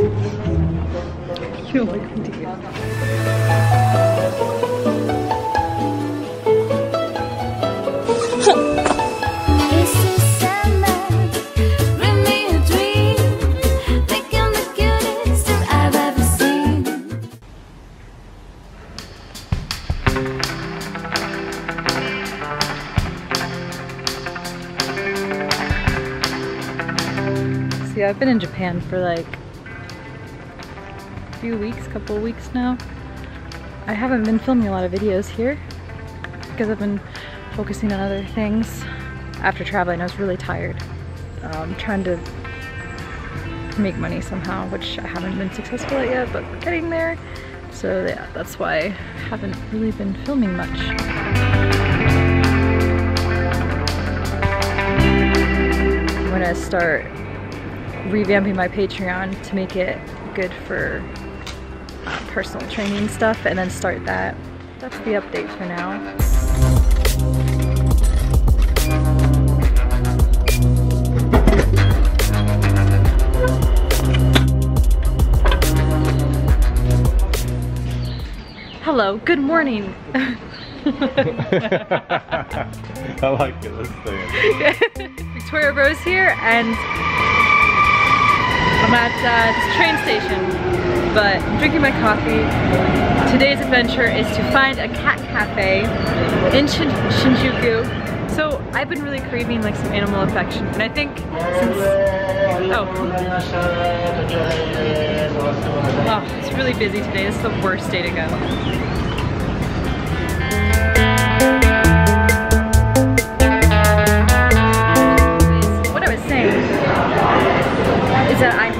You don't like you? This is summer, bring me a dream. Think I'm the cutest that I've been in Japan for like few weeks, couple weeks now. I haven't been filming a lot of videos here because I've been focusing on other things. After traveling, I was really tired, um, trying to make money somehow, which I haven't been successful at yet, but we're getting there. So yeah, that's why I haven't really been filming much. I'm gonna start revamping my Patreon to make it good for personal training stuff and then start that. That's the update for now. Hello, good morning. I like it. Let's say it. Victoria Rose here and I'm at uh, this train station but I'm drinking my coffee. Today's adventure is to find a cat cafe in Shin Shinjuku. So I've been really craving like some animal affection and I think since oh oh it's really busy today. This is the worst day to go.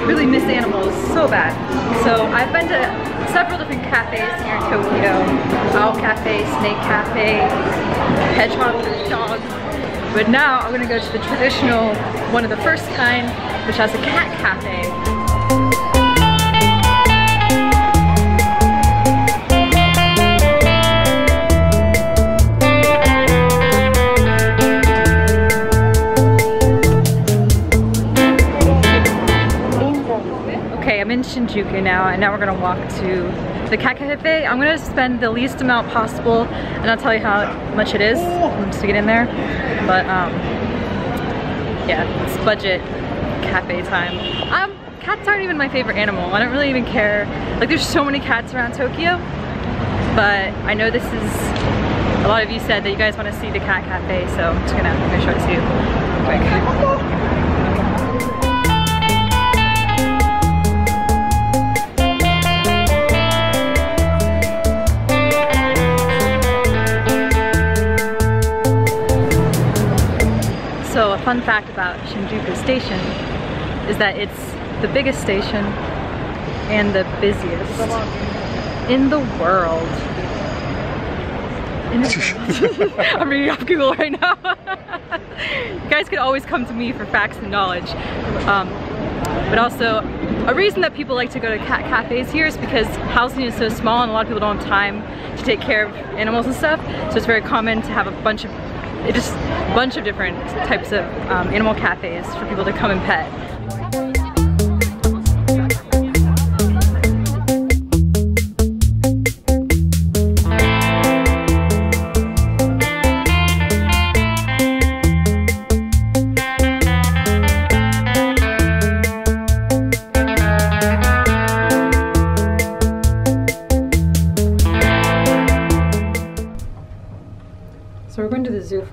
Really miss animals so bad. So I've been to several different cafes here in Tokyo. Owl Cafe, Snake Cafe, Hedgehog Dog. But now I'm gonna go to the traditional, one of the first kind, which has a cat cafe. Shinjuku now, and now we're gonna walk to the Cat Cafe. I'm gonna spend the least amount possible, and I'll tell you how much it is just to get in there. But um, yeah, it's budget cafe time. Um, cats aren't even my favorite animal. I don't really even care. Like, there's so many cats around Tokyo, but I know this is. A lot of you said that you guys want to see the cat cafe, so I'm just gonna, I'm gonna show it to you quick. A fun fact about Shinjuku Station is that it's the biggest station and the busiest in the world. In the world. I'm reading off Google right now. you guys could always come to me for facts and knowledge. Um, but also, a reason that people like to go to cat cafes here is because housing is so small and a lot of people don't have time to take care of animals and stuff. So it's very common to have a bunch of just a bunch of different types of um, animal cafes for people to come and pet.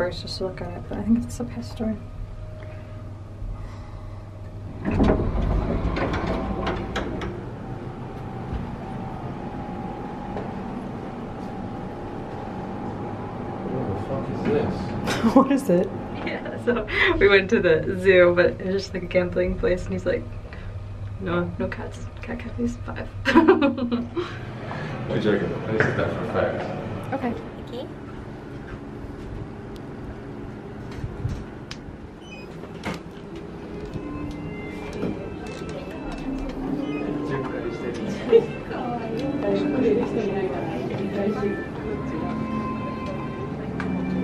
First just to look at it, but I think it's a pet store. What the fuck is what is it? Yeah, so we went to the zoo, but it was just like a gambling place, and he's like, no, no cats, cat cafes, five. I'm joking. This is that for a fact. okay. Okay.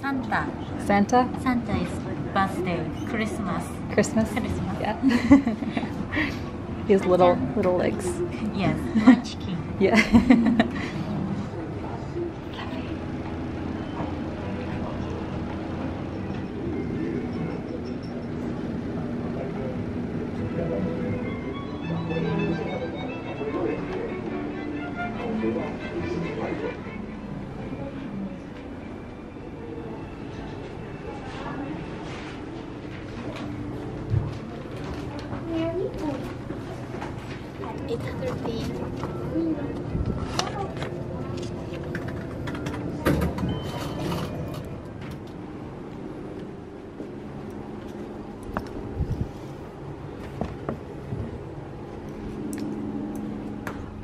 Santa. Santa? Santa is birthday, Christmas. Christmas? Christmas. Yeah. he has little little legs. Yes, Munchkin. Yeah.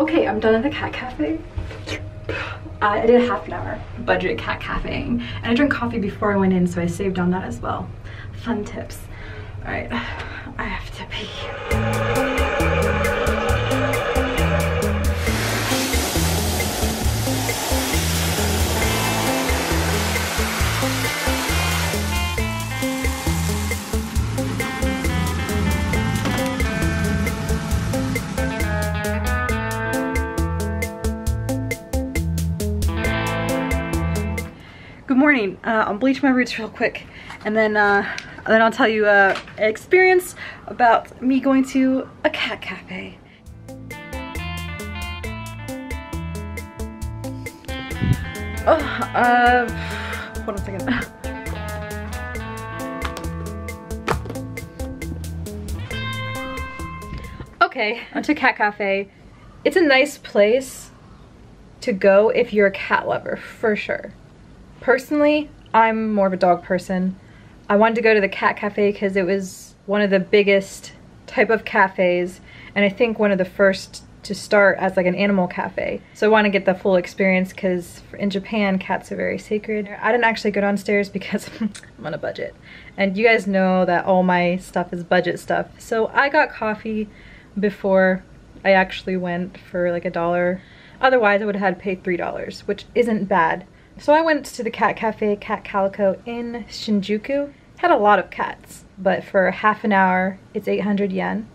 Okay, I'm done at the cat cafe. I did a half an hour budget cat cafeing. And I drank coffee before I went in, so I saved on that as well. Fun tips. All right, I have to pee. Morning. Uh, I'll bleach my roots real quick, and then uh, then I'll tell you uh, an experience about me going to a cat cafe. Oh, uh, hold on a second. Okay, onto Cat Cafe. It's a nice place to go if you're a cat lover, for sure. Personally, I'm more of a dog person. I wanted to go to the cat cafe because it was one of the biggest type of cafes and I think one of the first to start as like an animal cafe. So I want to get the full experience because in Japan cats are very sacred. I didn't actually go downstairs because I'm on a budget. And you guys know that all my stuff is budget stuff. So I got coffee before I actually went for like a dollar. Otherwise I would have had to pay $3, which isn't bad. So I went to the cat cafe, Cat Calico in Shinjuku. Had a lot of cats, but for half an hour, it's 800 yen,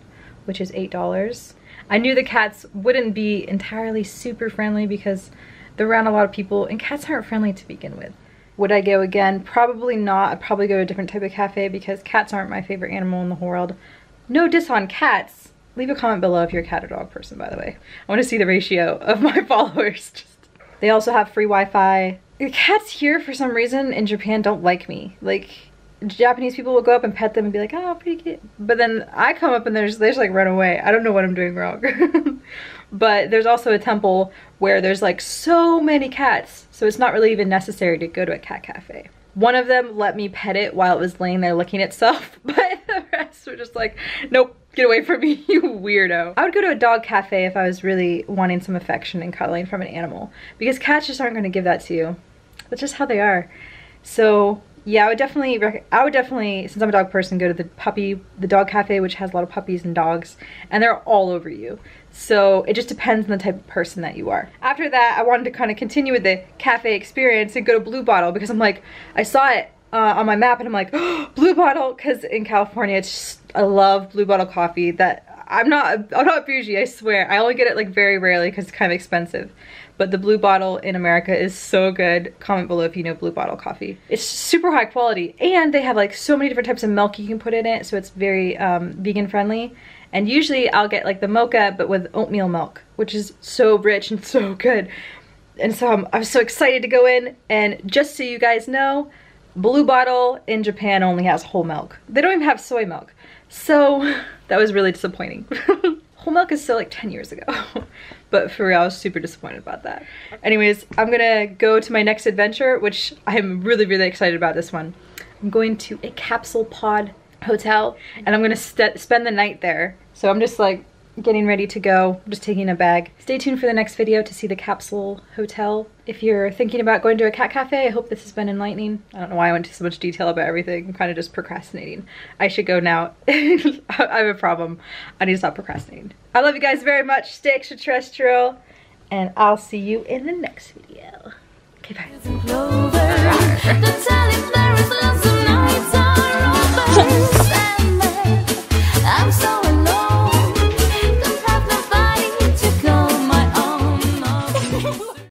which is $8. I knew the cats wouldn't be entirely super friendly because they're around a lot of people and cats aren't friendly to begin with. Would I go again? Probably not. I'd probably go to a different type of cafe because cats aren't my favorite animal in the whole world. No diss on cats. Leave a comment below if you're a cat or dog person, by the way. I want to see the ratio of my followers. They also have free Wi-Fi. The cats here, for some reason, in Japan don't like me. Like, Japanese people will go up and pet them and be like, oh, pretty cute. But then I come up and there's, they just like run away. I don't know what I'm doing wrong. but there's also a temple where there's like so many cats. So it's not really even necessary to go to a cat cafe. One of them let me pet it while it was laying there licking itself, but the rest were just like, nope, get away from me, you weirdo. I would go to a dog cafe if I was really wanting some affection and cuddling from an animal, because cats just aren't gonna give that to you. That's just how they are. So yeah, I would definitely, I would definitely, since I'm a dog person, go to the puppy, the dog cafe, which has a lot of puppies and dogs, and they're all over you. So it just depends on the type of person that you are. After that, I wanted to kind of continue with the cafe experience and go to Blue Bottle because I'm like, I saw it uh, on my map and I'm like, Blue Bottle, because in California, just, I love Blue Bottle coffee that I'm not, I'm not bougie, I swear. I only get it like very rarely because it's kind of expensive. but the blue bottle in America is so good. Comment below if you know blue bottle coffee. It's super high quality and they have like so many different types of milk you can put in it, so it's very um, vegan friendly. And usually I'll get like the mocha, but with oatmeal milk, which is so rich and so good. And so I'm, I'm so excited to go in. And just so you guys know, Blue Bottle in Japan only has whole milk. They don't even have soy milk. So that was really disappointing. whole milk is still like 10 years ago. but for real, I was super disappointed about that. Anyways, I'm gonna go to my next adventure, which I'm really, really excited about this one. I'm going to a capsule pod hotel and I'm gonna spend the night there. So I'm just like getting ready to go. I'm just taking a bag. Stay tuned for the next video to see the capsule hotel. If you're thinking about going to a cat cafe, I hope this has been enlightening. I don't know why I went into so much detail about everything. I'm kind of just procrastinating. I should go now. I have a problem. I need to stop procrastinating. I love you guys very much. Stay extraterrestrial. And I'll see you in the next video. Okay, bye.